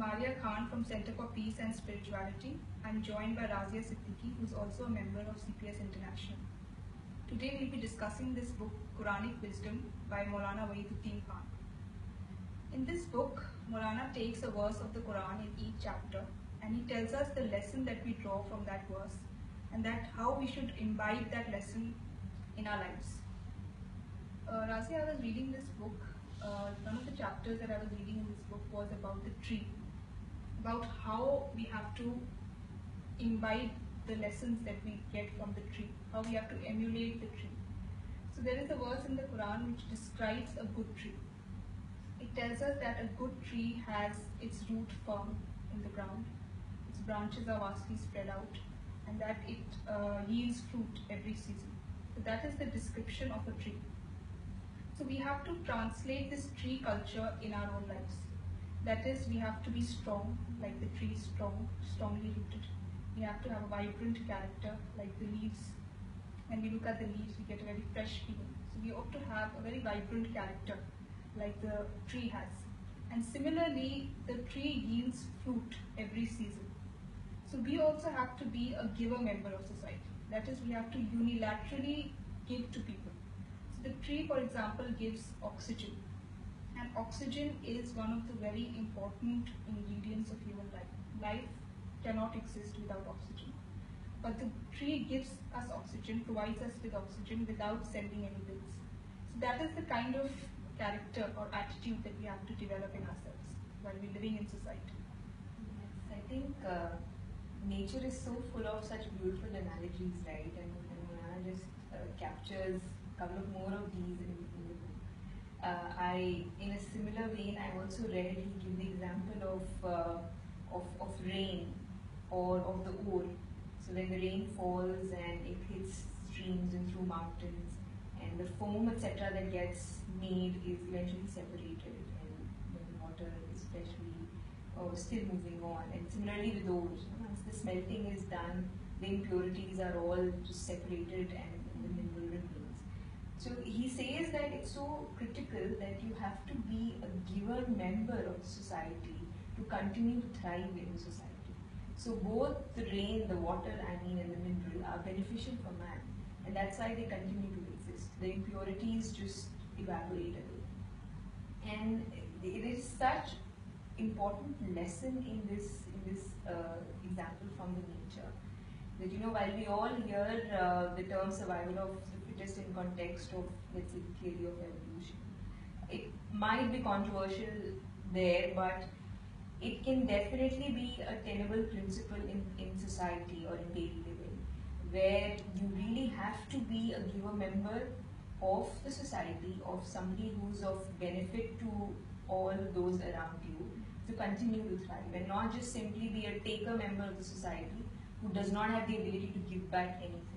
I'm Maria Khan from Center for Peace and Spirituality. I'm joined by Razia Siddiqui, who's also a member of CPS International. Today we'll be discussing this book, Quranic Wisdom, by Maulana Wahiduddin Khan. In this book, Maulana takes a verse of the Quran in each chapter and he tells us the lesson that we draw from that verse and that how we should imbibe that lesson in our lives. Uh, Razia, I was reading this book. Uh, one of the chapters that I was reading in this book was about the tree, about how we have to imbibe the lessons that we get from the tree, how we have to emulate the tree. So there is a verse in the Quran which describes a good tree. It tells us that a good tree has its root firm in the ground, its branches are vastly spread out, and that it uh, yields fruit every season. So that is the description of a tree. So we have to translate this tree culture in our own lives. That is, we have to be strong, like the tree is strong, strongly rooted. We have to have a vibrant character, like the leaves. When we look at the leaves, we get a very fresh feeling. So we ought to have a very vibrant character, like the tree has. And similarly, the tree yields fruit every season. So we also have to be a giver member of society. That is, we have to unilaterally give to people. So the tree, for example, gives oxygen. And oxygen is one of the very important ingredients of human life. Life cannot exist without oxygen. But the tree gives us oxygen, provides us with oxygen without sending any bills. So that is the kind of character or attitude that we have to develop in ourselves while we're living in society. Yes, I think uh, nature is so full of such beautiful analogies, right? And, and just uh, captures a couple of more of these in, in the book. Uh, I, in a similar vein, I also read he give the example of, uh, of of rain or of the ore. So when the rain falls and it hits streams and through mountains, and the foam etc. that gets made is eventually separated, and the water is freshly or still moving on. And similarly with ores, once the smelting is done, the impurities are all just separated and the. So he says that it's so critical that you have to be a giver member of society to continue to thrive in society. So both the rain, the water, I mean, and the mineral are beneficial for man, and that's why they continue to exist. The impurities just evaporate away, and it is such important lesson in this in this uh, example from the nature that you know while we all hear uh, the term survival of the fittest in context of let's say the theory of evolution, it might be controversial there, but it can definitely be a tenable principle in, in society or in daily living, where you really have to be a giver member of the society, of somebody who's of benefit to all those around you to continue to thrive and not just simply be a taker member of the society who does not have the ability to give back anything.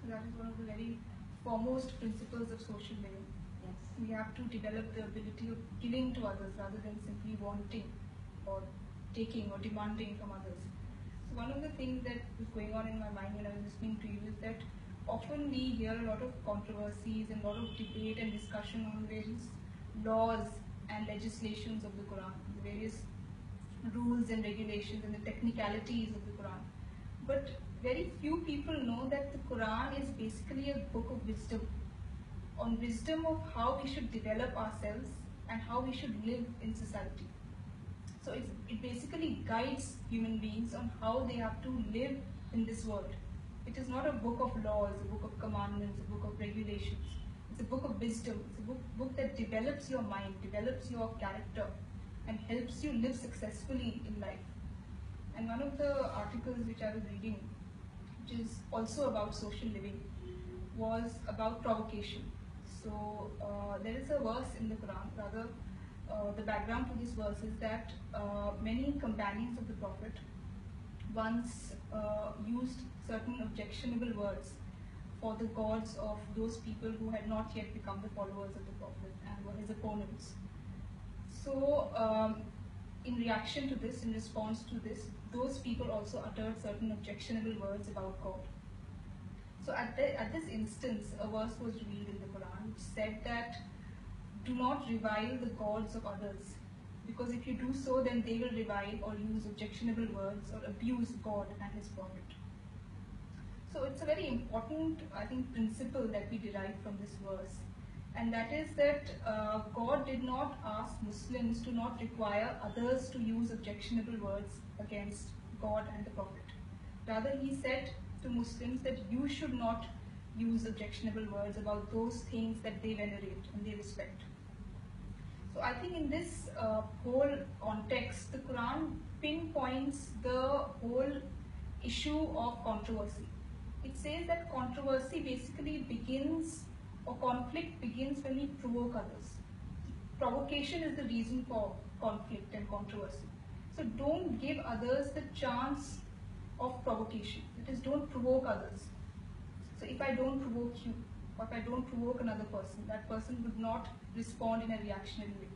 So that is one of the very foremost principles of social living. Yes. We have to develop the ability of giving to others rather than simply wanting or taking or demanding from others. So one of the things that was going on in my mind when I was listening to you is that often we hear a lot of controversies and a lot of debate and discussion on various laws and legislations of the Quran, the various rules and regulations and the technicalities of the Quran. But very few people know that the Quran is basically a book of wisdom on wisdom of how we should develop ourselves and how we should live in society. So it basically guides human beings on how they have to live in this world. It is not a book of laws, a book of commandments, a book of regulations. It's a book of wisdom. It's a book, book that develops your mind, develops your character, and helps you live successfully in life. And one of the articles which I was reading, which is also about social living, was about provocation. So uh, there is a verse in the Quran, rather, uh, the background to this verse is that uh, many companions of the Prophet once uh, used certain objectionable words for the gods of those people who had not yet become the followers of the Prophet and were his opponents. So, um, in reaction to this, in response to this, those people also uttered certain objectionable words about God. So, at, the, at this instance, a verse was revealed in the Quran which said that do not revile the gods of others because if you do so, then they will revile or use objectionable words or abuse God and His Prophet. So it's a very important, I think, principle that we derive from this verse, and that is that uh, God did not ask Muslims to not require others to use objectionable words against God and the Prophet. Rather, He said to Muslims that you should not use objectionable words about those things that they venerate and they respect. So I think in this uh, whole context, the Quran pinpoints the whole issue of controversy. It says that controversy basically begins, or conflict begins when we provoke others. Provocation is the reason for conflict and controversy. So don't give others the chance of provocation. That is, don't provoke others. So if I don't provoke you, or if I don't provoke another person, that person would not respond in a reactionary way.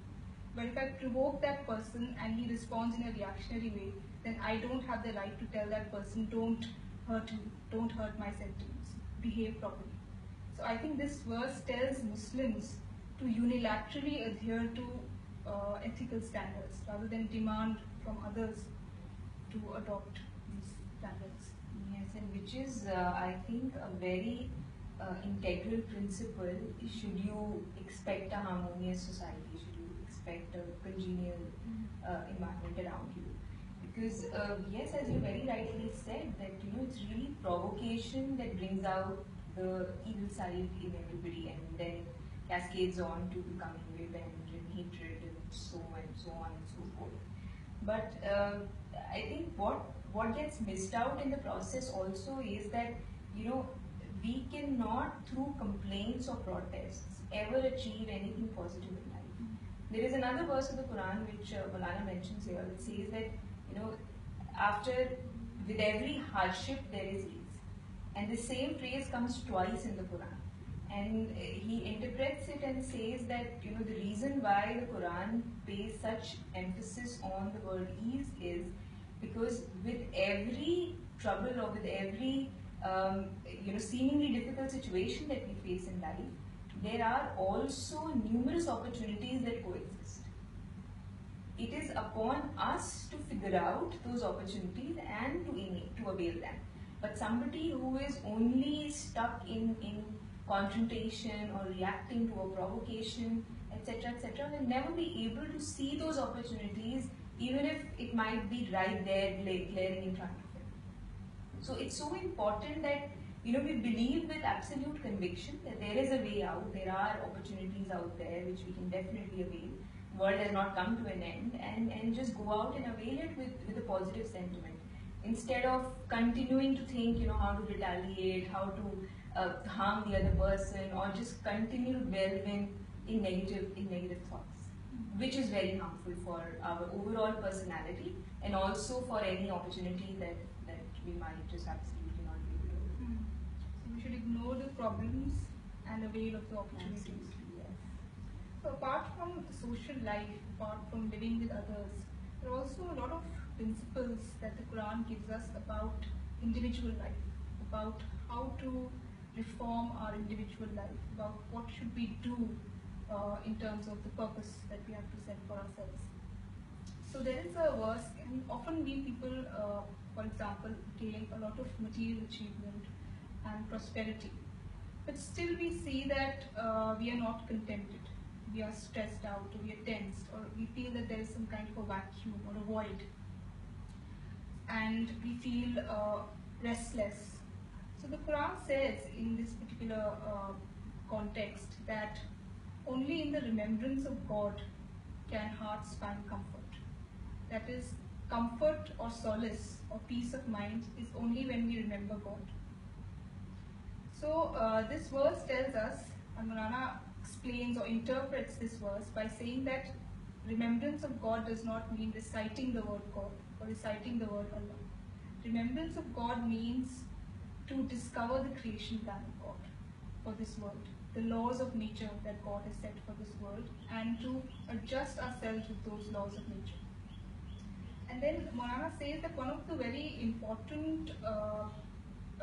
But if I provoke that person and he responds in a reactionary way, then I don't have the right to tell that person, don't hurt me, don't hurt my sentiments, behave properly. So I think this verse tells Muslims to unilaterally adhere to uh, ethical standards rather than demand from others to adopt these standards. Yes, and which is, uh, I think, a very uh, integral principle. Should you expect a harmonious society? Should you expect a congenial uh, environment around you? Because uh, yes, as you very rightly said, that you know it's really provocation that brings out the evil side in everybody, and then cascades on to becoming revenge and hatred and so and so on and so forth. But uh, I think what what gets missed out in the process also is that you know we cannot through complaints or protests ever achieve anything positive in life. There is another verse of the Quran which uh, mentions here. It says that you know after with every hardship there is ease, and the same phrase comes twice in the Quran. And uh, he interprets it and says that you know the reason why the Quran pays such emphasis on the word ease is because with every trouble or with every um, you know seemingly difficult situation that we face in life, there are also numerous opportunities that coexist. It is upon us to figure out those opportunities and to to avail them. But somebody who is only stuck in in confrontation or reacting to a provocation, etc., etc., will never be able to see those opportunities even if it might be right there glaring in front of him. So it's so important that you know we believe with absolute conviction that there is a way out. There are opportunities out there which we can definitely avail. World has not come to an end, and and just go out and avail it with with a positive sentiment instead of continuing to think you know how to retaliate, how to uh, harm the other person, or just continue delving in negative in negative thoughts which is very harmful for our overall personality and also for any opportunity that, that we might just absolutely not be able to. Mm. So we should ignore the problems and avail of the opportunities. Yes. So apart from social life, apart from living with others, there are also a lot of principles that the Quran gives us about individual life, about how to reform our individual life, about what should we do uh, in terms of the purpose that we have to set for ourselves. So there is a verse, and often we people, uh, for example, gain a lot of material achievement and prosperity, but still we see that uh, we are not contented. We are stressed out, or we are tensed, or we feel that there is some kind of a vacuum or a void, and we feel uh, restless. So the Quran says in this particular uh, context that only in the remembrance of God can hearts find comfort. That is, comfort or solace or peace of mind is only when we remember God. So, uh, this verse tells us, and Maulana explains or interprets this verse by saying that remembrance of God does not mean reciting the word God reciting the word Allah. Remembrance of God means to discover the creation plan of God for this world the laws of nature that God has set for this world and to adjust ourselves with those laws of nature. And then Maulana says that one of the very important uh,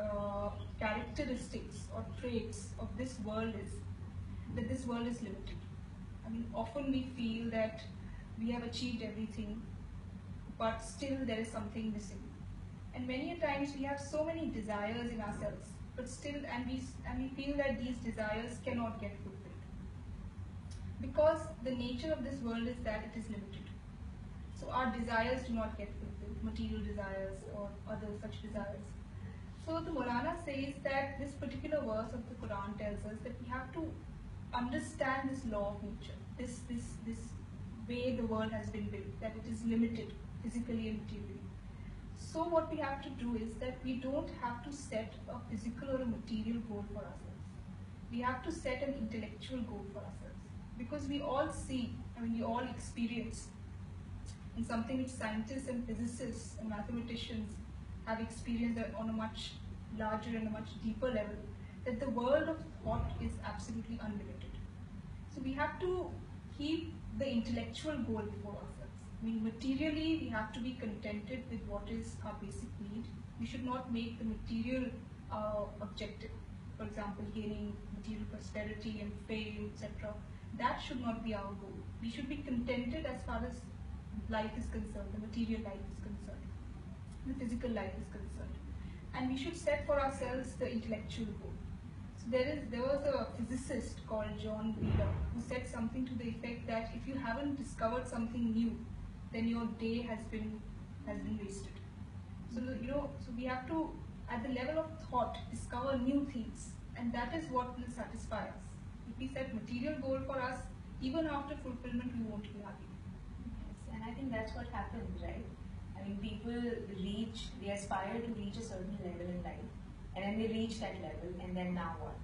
uh, characteristics or traits of this world is that this world is limited. I mean, often we feel that we have achieved everything, but still there is something missing. And many a times we have so many desires in ourselves, but still, and we and we feel that these desires cannot get fulfilled because the nature of this world is that it is limited. So our desires do not get fulfilled, material desires or other such desires. So the Maulana says that this particular verse of the Quran tells us that we have to understand this law of nature, this this this way the world has been built, that it is limited physically and materially. So what we have to do is that we don't have to set a physical or a material goal for ourselves. We have to set an intellectual goal for ourselves. Because we all see, I mean we all experience in something which scientists and physicists and mathematicians have experienced on a much larger and a much deeper level, that the world of thought is absolutely unlimited. So we have to keep the intellectual goal before ourselves. I mean, materially, we have to be contented with what is our basic need. We should not make the material uh, objective. For example, gaining material prosperity and fame, etc. That should not be our goal. We should be contented as far as life is concerned, the material life is concerned, the physical life is concerned. And we should set for ourselves the intellectual goal. So there is there was a physicist called John Wheeler who said something to the effect that if you haven't discovered something new, then your day has been has been wasted. So you know, so we have to at the level of thought discover new things, and that is what will satisfy us. If we set material goal for us, even after fulfillment, we won't be happy. Yes, and I think that's what happens, right? I mean, people reach, they aspire to reach a certain level in life, and then they reach that level, and then now what?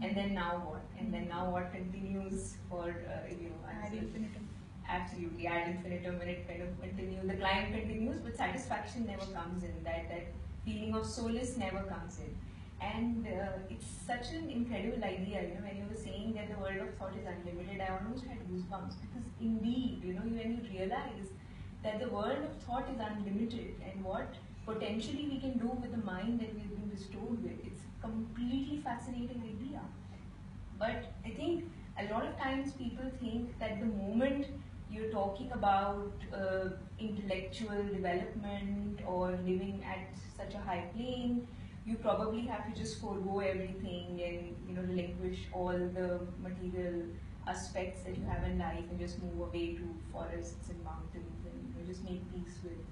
And then now what? And then now what continues for, uh, you know, Ad infinitum. Absolutely. Ad infinitum and it kind of continues. The client continues but satisfaction never comes in. That that feeling of solace never comes in. And uh, it's such an incredible idea you know when you were saying that the world of thought is unlimited i almost had goosebumps. Because indeed you know when you realize that the world of thought is unlimited and what potentially we can do with the mind that we've been bestowed with it's a completely fascinating idea. But I think a lot of times people think that the moment you're talking about uh, intellectual development or living at such a high plane, you probably have to just forego everything and you know relinquish all the material aspects that you have in life and just move away to forests and mountains and you know, just make peace with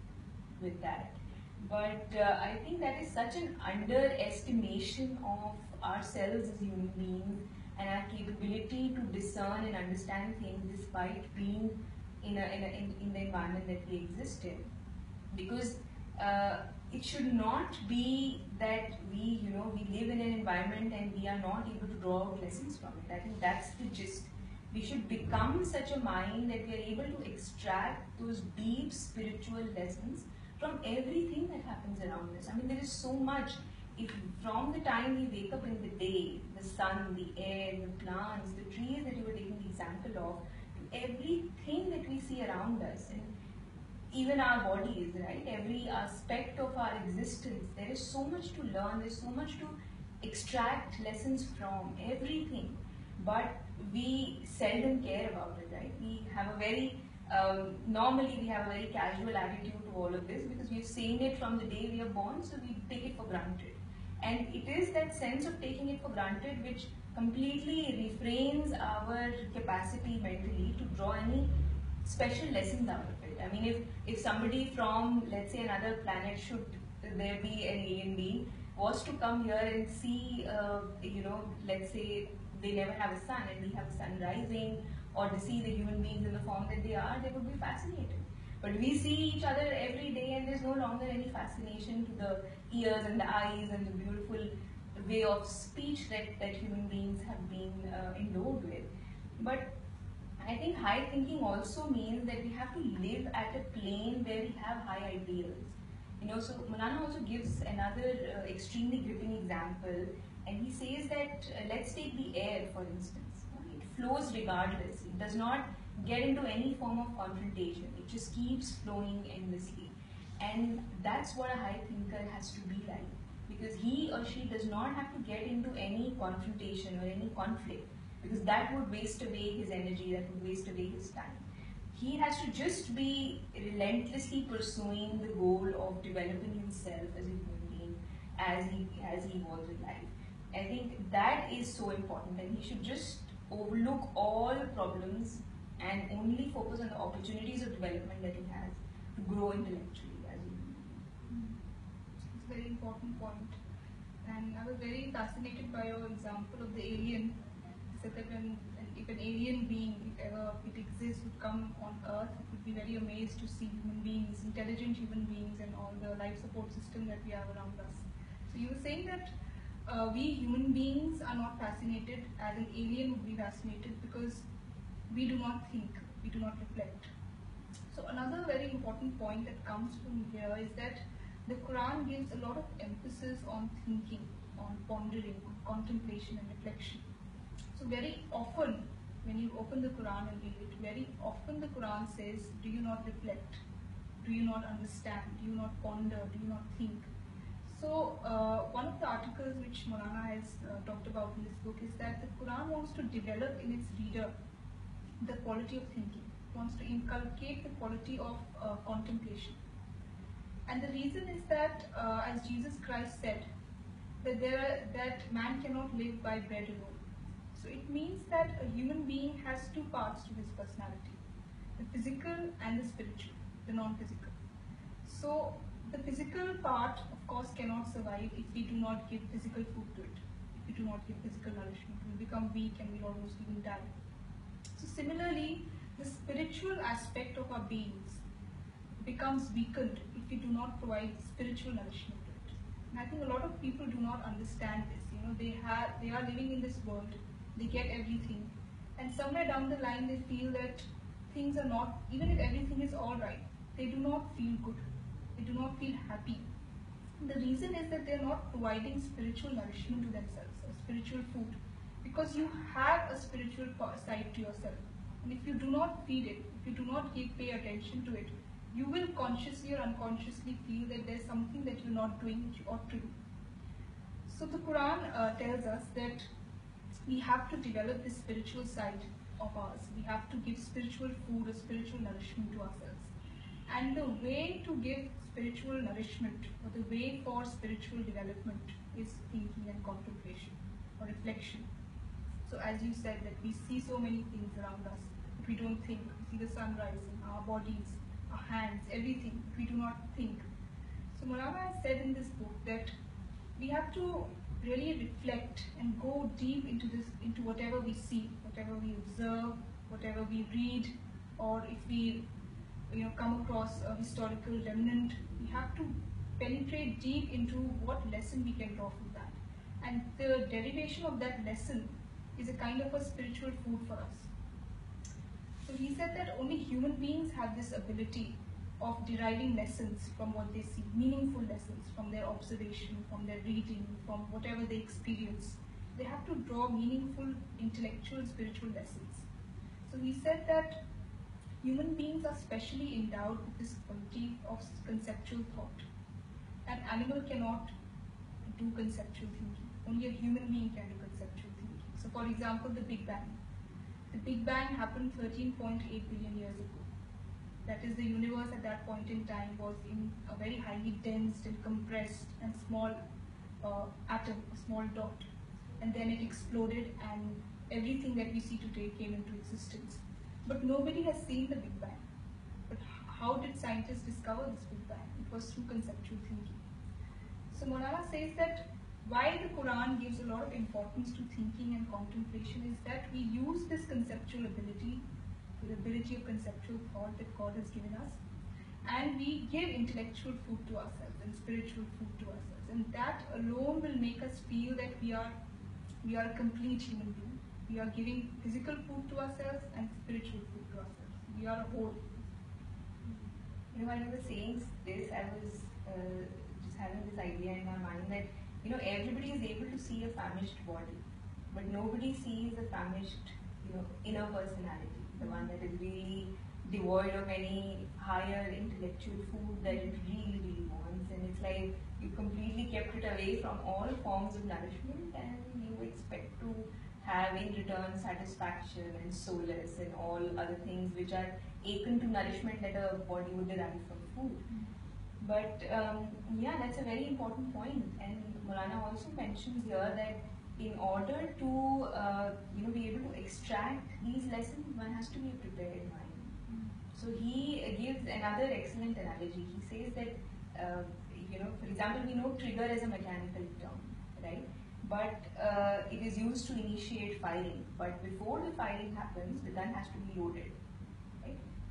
with that. But uh, I think that is such an underestimation of ourselves as human beings and our capability to discern and understand things despite being in, a, in, a, in, in the environment that we exist in. Because uh, it should not be that we, you know, we live in an environment and we are not able to draw out lessons from it. I think that's the gist. We should become such a mind that we are able to extract those deep spiritual lessons from everything that happens around us. I mean, there is so much. If from the time we wake up in the day, the sun, the air, the plants, the trees that you were taking the example of, everything that we see around us, and even our bodies, right? Every aspect of our existence, there is so much to learn, there's so much to extract lessons from, everything. But we seldom care about it, right? We have a very, um, normally we have a very casual attitude to all of this because we've seen it from the day we are born, so we take it for granted. And it is that sense of taking it for granted which completely refrains our capacity mentally to draw any special lessons out of it. I mean, if, if somebody from, let's say, another planet, should there be an alien being, was to come here and see, uh, you know, let's say they never have a sun and we have a sun rising, or to see the human beings in the form that they are, they would be fascinated. But we see each other every day and there's no longer any fascination to the ears and the eyes and the beautiful way of speech that, that human beings have been uh, endowed with. But I think high thinking also means that we have to live at a plane where we have high ideals. You know, so Maulana also gives another uh, extremely gripping example, and he says that uh, let's take the air for instance. It flows regardless. It does not get into any form of confrontation. It just keeps flowing endlessly, and that's what a high thinker has to be like, because he or she does not have to get into any confrontation or any conflict because that would waste away his energy, that would waste away his time. he has to just be relentlessly pursuing the goal of developing himself as a human being as he as he was in life. I think that is so important, and he should just overlook all problems and only focus on the opportunities of development that he has to grow intellectually as human. It's a very important point. And I was very fascinated by your example of the alien. You said that when, if an alien being, if ever it exists, would come on Earth, it would be very amazed to see human beings, intelligent human beings, and all the life support system that we have around us. So you were saying that uh, we human beings are not fascinated as an alien would be fascinated because we do not think, we do not reflect. So another very important point that comes from here is that the Quran gives a lot of emphasis on thinking, on pondering, on contemplation and reflection. So very often when you open the Quran and read it, very often the Quran says, do you not reflect? Do you not understand? Do you not ponder? Do you not think? So uh, one of the articles which Maulana has uh, talked about in this book is that the Quran wants to develop in its reader the quality of thinking, wants to inculcate the quality of uh, contemplation. And the reason is that, uh, as Jesus Christ said, that there are, that man cannot live by bread alone. So it means that a human being has two parts to his personality: the physical and the spiritual, the non-physical. So the physical part, of course, cannot survive if we do not give physical food to it. If we do not give physical nourishment, we become weak and we'll almost even die. So similarly, the spiritual aspect of our beings becomes weakened if we do not provide spiritual nourishment to it. And I think a lot of people do not understand this. You know, they have they are living in this world, they get everything, and somewhere down the line they feel that things are not even if everything is all right, they do not feel good. They do not feel happy. The reason is that they are not providing spiritual nourishment to themselves, a spiritual food, because you have a spiritual side to yourself. And if you do not feed it, if you do not pay attention to it, you will consciously or unconsciously feel that there's something that you're not doing which you ought to do. So the Quran uh, tells us that we have to develop this spiritual side of ours. We have to give spiritual food or spiritual nourishment to ourselves. And the way to give spiritual nourishment or the way for spiritual development is thinking and contemplation or reflection. So as you said that we see so many things around us, but we don't think. We see the sun rising, our bodies, our hands, everything. We do not think. So Maulana has said in this book that we have to really reflect and go deep into this, into whatever we see, whatever we observe, whatever we read, or if we you know, come across a historical remnant, we have to penetrate deep into what lesson we can draw from that. And the derivation of that lesson is a kind of a spiritual food for us. So he said that only human beings have this ability of deriving lessons from what they see, meaningful lessons from their observation, from their reading, from whatever they experience. They have to draw meaningful intellectual, spiritual lessons. So he said that human beings are specially endowed with this quality of conceptual thought. An animal cannot do conceptual thinking. Only a human being can do for example, the Big Bang. The Big Bang happened 13.8 billion years ago. That is, the universe at that point in time was in a very highly dense and compressed and small uh, atom, a small dot. And then it exploded and everything that we see today came into existence. But nobody has seen the Big Bang. But how did scientists discover this Big Bang? It was through conceptual thinking. So Maulana says that why the Quran gives a lot of importance to thinking and contemplation is that we use this conceptual ability, the ability of conceptual thought that God has given us, and we give intellectual food to ourselves and spiritual food to ourselves. And that alone will make us feel that we are we are a complete human being. We are giving physical food to ourselves and spiritual food to ourselves. We are a whole. You know, I was saying this, I was uh, just having this idea in my mind that you know everybody is able to see a famished body, but nobody sees a famished you know inner personality, the one that is really devoid of any higher intellectual food that it really really wants, and it's like you completely kept it away from all forms of nourishment, and you expect to have in return satisfaction and solace and all other things which are akin to nourishment that a body would derive from food. Mm-hmm. But um, yeah, that's a very important point. And Maulana also mentions here that in order to uh, you know be able to extract these lessons, one has to be a prepared mind. So he gives another excellent analogy. He says that uh, you know, for example, we know trigger as a mechanical term, right? But uh, it is used to initiate firing. But before the firing happens, the gun has to be loaded,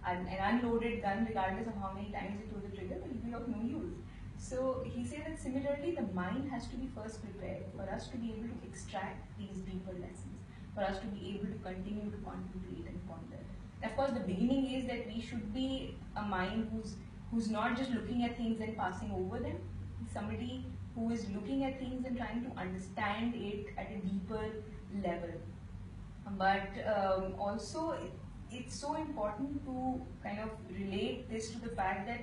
And an unloaded gun, regardless of how many times you throw the trigger, will be of no use. So he says that similarly, the mind has to be first prepared for us to be able to extract these deeper lessons, for us to be able to continue to contemplate and ponder. Of course, the beginning is that we should be a mind who's who's not just looking at things and passing over them. Somebody who is looking at things and trying to understand it at a deeper level. But um, also, it's so important to kind of relate this to the fact that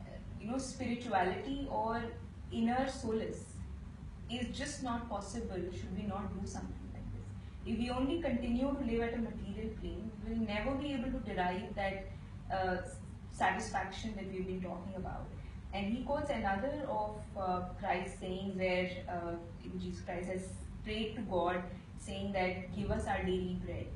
uh, you know spirituality or inner solace is just not possible should we not do something like this. If we only continue to live at a material plane, we will never be able to derive that uh, satisfaction that we've been talking about. And he quotes another of uh, Christ's saying where uh, Jesus Christ has prayed to God, saying that, Give us our daily bread.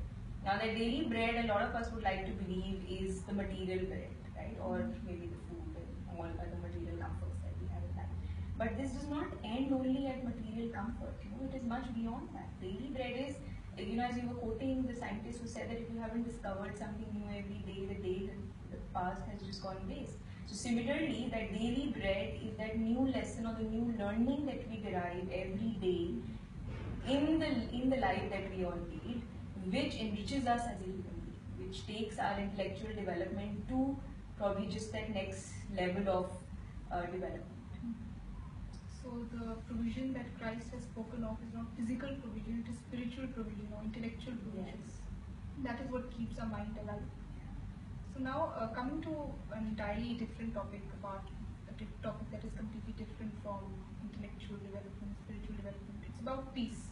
Now, that daily bread, a lot of us would like to believe is the material bread, right? Or mm-hmm. maybe the food and all other material comforts that we have in life. But this does not end only at material comfort, you know, it is much beyond that. Daily bread is you know, as you were quoting the scientist who said that if you haven't discovered something new every day, the day the past has just gone waste. So similarly, that daily bread is that new lesson or the new learning that we derive every day in the in the life that we all lead, which enriches us as a human being, which takes our intellectual development to probably just that next level of uh, development. So the provision that Christ has spoken of is not physical provision, it is spiritual provision or intellectual provision. Yes. That is what keeps our mind alive. So now uh, coming to an entirely different topic about a topic that is completely different from intellectual development, spiritual development. It's about peace.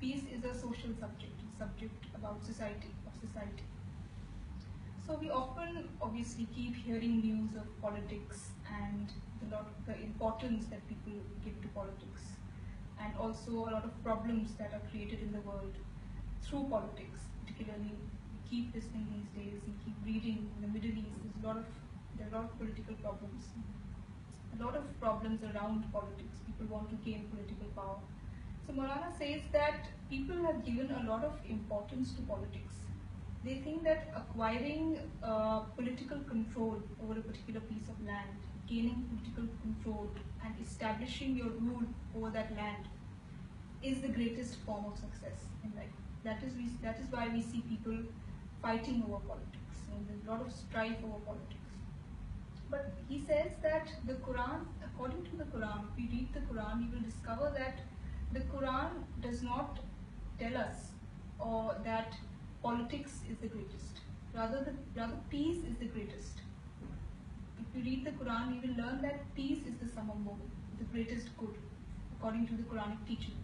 Peace is a social subject, subject about society, of society. So we often obviously keep hearing news of politics and the lot the importance that people give to politics and also a lot of problems that are created in the world through politics. Particularly we keep listening these days and keep reading in the Middle East there's a lot of there are a lot of political problems. A lot of problems around politics. People want to gain political power. So Maulana says that people have given a lot of importance to politics they think that acquiring uh, political control over a particular piece of land, gaining political control, and establishing your rule over that land is the greatest form of success in life. That is, we, that is why we see people fighting over politics, and there's a lot of strife over politics. But he says that the Quran, according to the Quran, if we read the Quran, we will discover that the Quran does not tell us or that politics is the greatest. Rather, the, rather peace is the greatest. If you read the Quran, you will learn that peace is the sum of both, the greatest good, according to the Quranic teaching.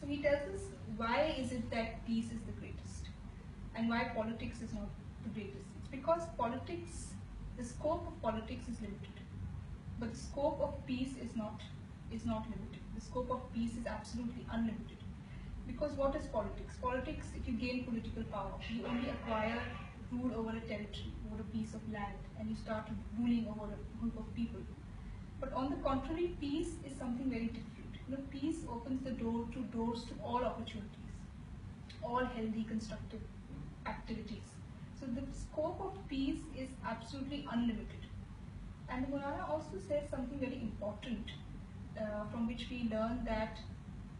So he tells us why is it that peace is the greatest, and why politics is not the greatest. It's because politics, the scope of politics is limited, but the scope of peace is not is not limited. The scope of peace is absolutely unlimited. Because what is politics? Politics, if you gain political power, you only acquire rule over a territory, over a piece of land, and you start ruling over a group of people. But on the contrary, peace is something very different. You know, peace opens the door to doors to all opportunities, all healthy, constructive activities. So the scope of peace is absolutely unlimited. And Maulana also says something very important, uh, from which we learn that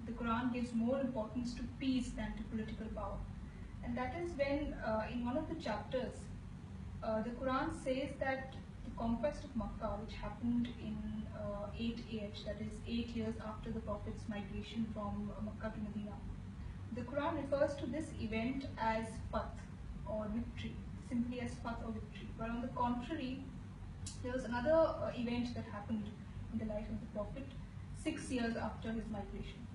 the Quran gives more importance to peace than to political power. And that is when, uh, in one of the chapters, uh, the Quran says that the conquest of Makkah, which happened in uh, 8 AH, that is 8 years after the Prophet's migration from Makkah to Medina, the Quran refers to this event as Fath or victory, simply as Fath or victory. But on the contrary, there was another uh, event that happened in the life of the Prophet six years after his migration.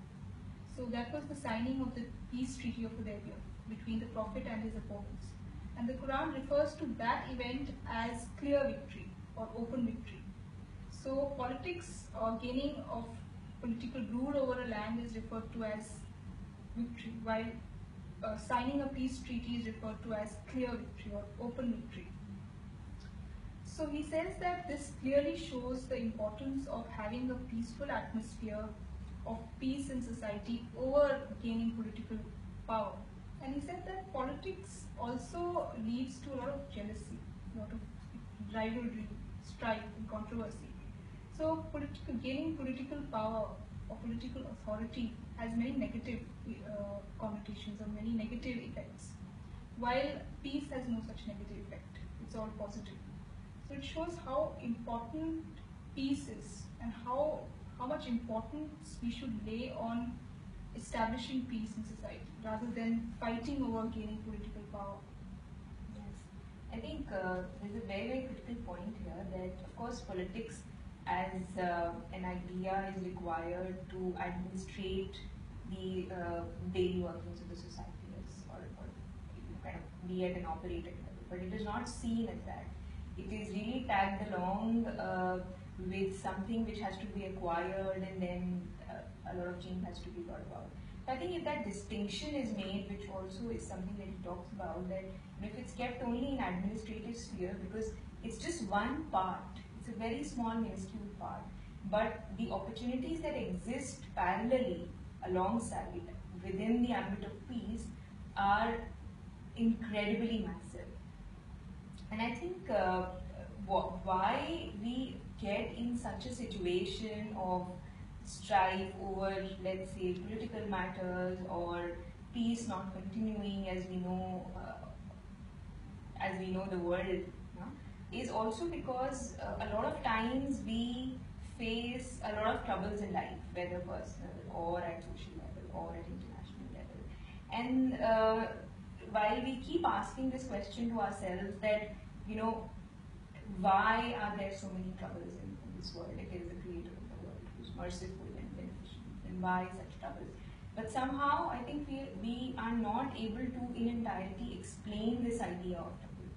So that was the signing of the peace treaty of Hudaybiyah between the Prophet and his opponents. And the Quran refers to that event as clear victory or open victory. So politics or gaining of political rule over a land is referred to as victory, while uh, signing a peace treaty is referred to as clear victory or open victory. So he says that this clearly shows the importance of having a peaceful atmosphere of peace in society over gaining political power. And he said that politics also leads to a lot of jealousy, a lot of rivalry, strife, and controversy. So political, gaining political power or political authority has many negative uh, connotations or many negative effects, while peace has no such negative effect. It's all positive. So it shows how important peace is and how how much importance we should lay on establishing peace in society rather than fighting over gaining political power. Yes. I think uh, there's a very, very critical point here that, of course, politics as uh, an idea is required to administrate the uh, daily workings of the society or, or kind of be at an operating level. But it is not seen as that. It is really tagged along uh, with something which has to be acquired and then uh, a lot of change has to be brought about. I think if that distinction is made, which also is something that he talks about, that if it's kept only in administrative sphere, because it's just one part, it's a very small minuscule part, but the opportunities that exist parallelly alongside within the ambit of peace are incredibly massive. And I think uh, why we get in such a situation of strife over, let's say, political matters or peace not continuing as we know, uh, as we know the world, is also because uh, a lot of times we face a lot of troubles in life, whether personal or at social level or at international level. And uh, while we keep asking this question to ourselves that, you know, why are there so many troubles in, in this world? It is the creator of the world who's merciful and beneficial. And why such troubles? But somehow I think we, we are not able to in entirety explain this idea of trouble.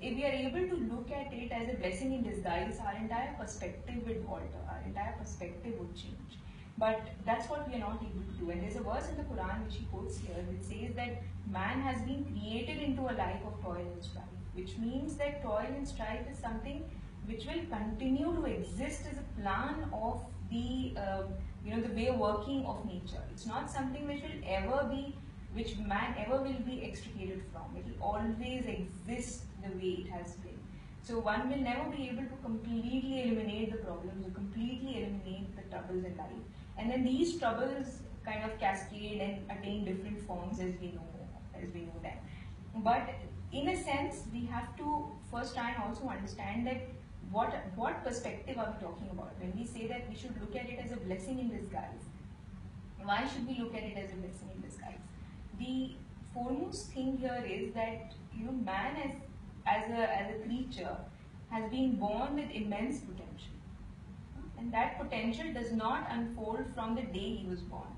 If we are able to look at it as a blessing in disguise, our entire perspective would alter, our entire perspective would change. But that's what we are not able to do. And there's a verse in the Quran which he quotes here which says that man has been created into a life of toil and strife which means that toil and strife is something which will continue to exist as a plan of the uh, you know the way working of nature. It's not something which will ever be which man ever will be extricated from. It will always exist the way it has been. So one will never be able to completely eliminate the problems or completely eliminate the troubles in life. And then these troubles kind of cascade and attain different forms as we know as we know them. But in a sense, we have to first try and also understand that what, what perspective are we talking about? When we say that we should look at it as a blessing in disguise, why should we look at it as a blessing in disguise? The foremost thing here is that you know man as as a as a creature has been born with immense potential, and that potential does not unfold from the day he was born.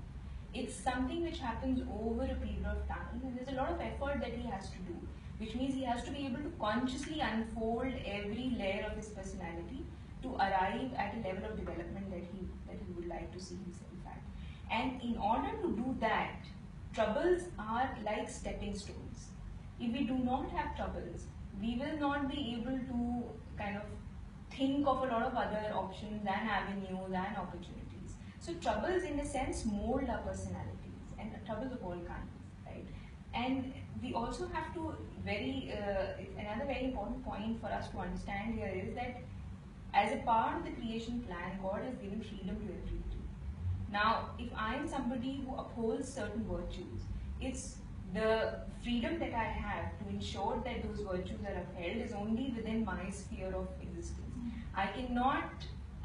It's something which happens over a period of time, and there's a lot of effort that he has to do which means he has to be able to consciously unfold every layer of his personality to arrive at a level of development that he that he would like to see himself at. And in order to do that, troubles are like stepping stones. If we do not have troubles, we will not be able to kind of think of a lot of other options and avenues and opportunities. So troubles in a sense mold our personalities and troubles of all kinds, right? And we also have to very uh, another very important point for us to understand here is that as a part of the creation plan, God has given freedom to everybody. Now, if I am somebody who upholds certain virtues, it's the freedom that I have to ensure that those virtues are upheld is only within my sphere of existence. I cannot,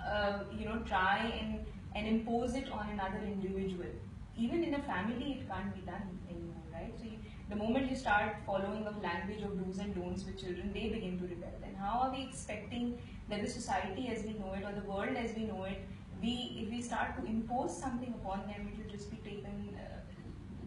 uh, you know, try and, and impose it on another individual. Even in a family, it can't be done anymore, right? So you, the moment you start following a language of do's and don'ts with children, they begin to rebel. And how are we expecting that the society as we know it or the world as we know it, we if we start to impose something upon them, it will just be taken uh,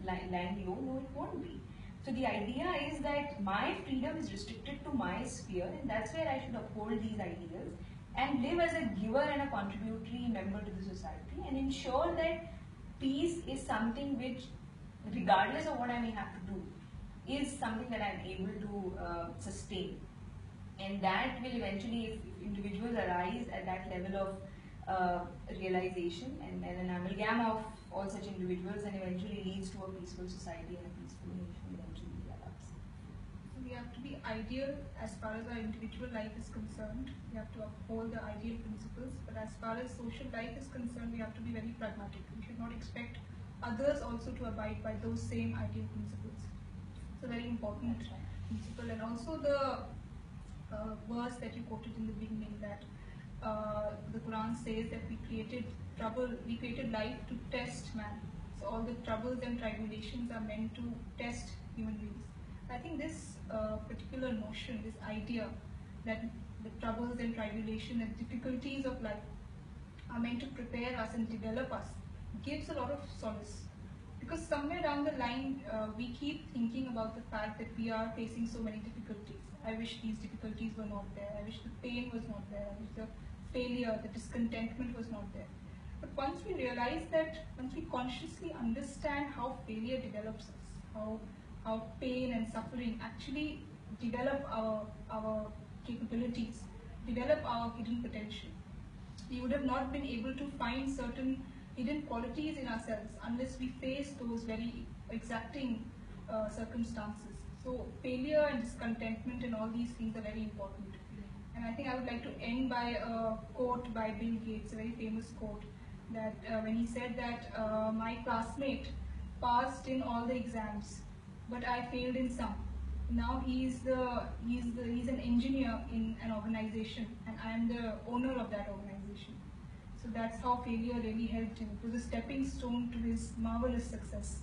lying low? No, it won't be. So the idea is that my freedom is restricted to my sphere, and that's where I should uphold these ideals and live as a giver and a contributory member to the society, and ensure that peace is something which, regardless of what I may have to do, is something that I'm able to uh, sustain and that will eventually, if, individuals arise at that level of uh, realization and then an amalgam of all such individuals, and eventually leads to a peaceful society and a peaceful nation eventually develops. We have to be ideal as far as our individual life is concerned. We have to uphold the ideal principles. But as far as social life is concerned, we have to be very pragmatic. We should not expect others also to abide by those same ideal principles. It's a very important principle. And also the uh, verse that you quoted in the beginning that uh, the Quran says that we created trouble, we created life to test man. So all the troubles and tribulations are meant to test human beings. I think this uh, particular notion, this idea that the troubles and tribulation and difficulties of life are meant to prepare us and develop us gives a lot of solace. Because somewhere down the line, uh, we keep thinking about the fact that we are facing so many difficulties. I wish these difficulties were not there. I wish the pain was not there. I wish the failure, the discontentment was not there. But once we realize that, once we consciously understand how failure develops us, how how pain and suffering actually develop our our capabilities, develop our hidden potential, we would have not been able to find certain hidden qualities in ourselves unless we face those very exacting uh, circumstances. So failure and discontentment and all these things are very important. And I think I would like to end by a quote by Bill Gates, a very famous quote, that uh, when he said that uh, my classmate passed in all the exams, but I failed in some. Now he is the he's the he's an engineer in an organization, and I am the owner of that organization. So that's how failure really helped him. It was a stepping stone to his marvelous success.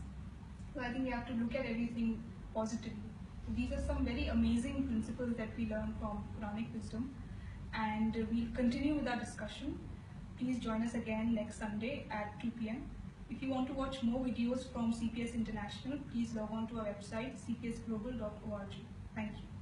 So I think we have to look at everything positively. So these are some very amazing principles that we learn from Quranic wisdom, and we'll continue with our discussion. Please join us again next Sunday at 2 p.m. If you want to watch more videos from CPS International, please log on to our website cpsglobal.org. Thank you.